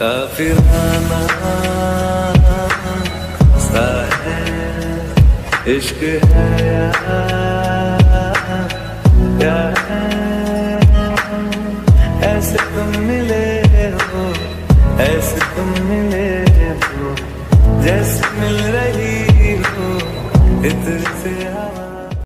काफिराना सा है इश्क है क्या है ऐसे तुम मिले हो ऐसे तुम मिले जैसे मिल रही हो इतने से आवाज़।